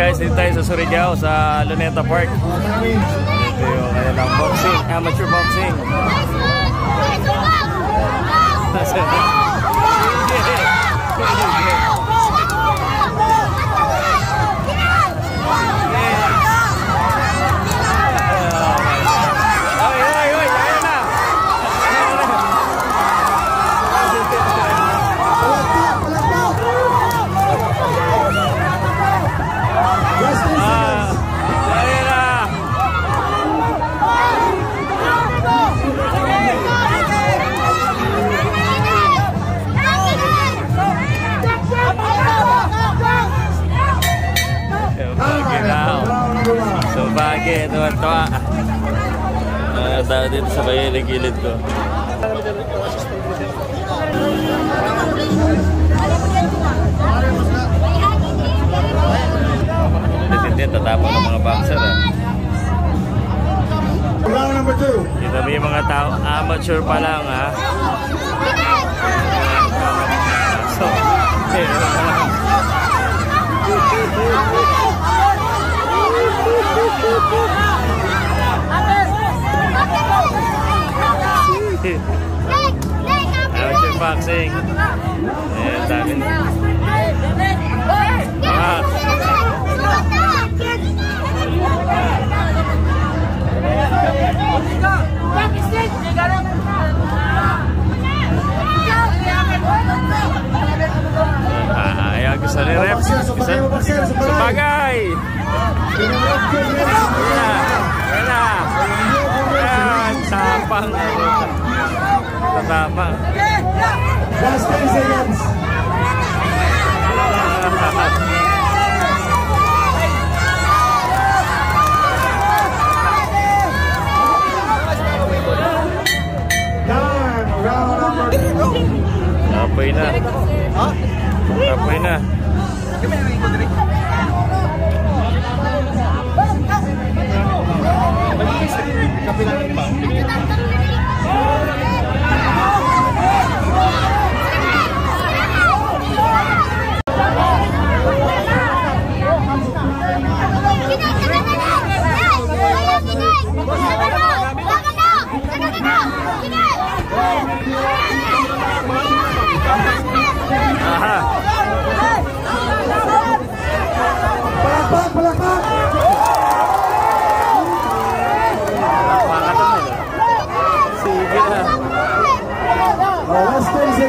guys, dito tayo sa Surigao, sa Luneta Park. Ito yung kanilang boxing, amateur boxing. bagay, tuwa-tuwa. Mga tao dito sa bayan ng gilid ko. Hindi, tatapon ng mga boxer eh. Round number two. Dito may mga tao, amateur pa lang ha. So, É o chimpanzé. É, tá vendo? Ah, ya que sale rep, sebagai Ayan na. Ayan na. Tapang. Tatapang. Last 10 seconds. Number two. Tapay na. Tapay na.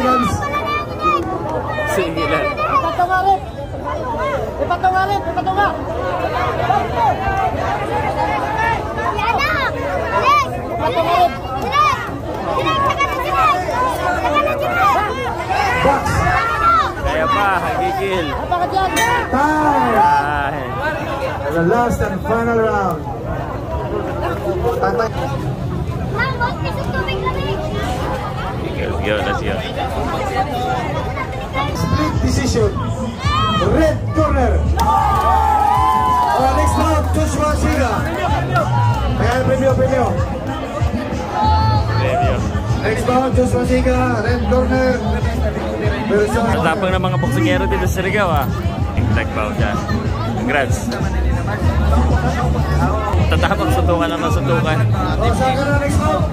guys. Singilan. Ipatunga rin. Ipatunga rin. Ipatunga. Ipatunga rin. Time. The last and final round. Tatay. Ma'am, boss, kasi tubig na rin. Miguel, yun decision. Red corner. Uh, next round, Joshua Siga. Ayan, premyo, premyo. Premyo. Next round, Joshua Siga, red corner. Versus Matapang ng mga boksingero dito sa Surigao ah. Dyan. Congrats. Tatapang suntukan naman suntukan. Oh, na next round?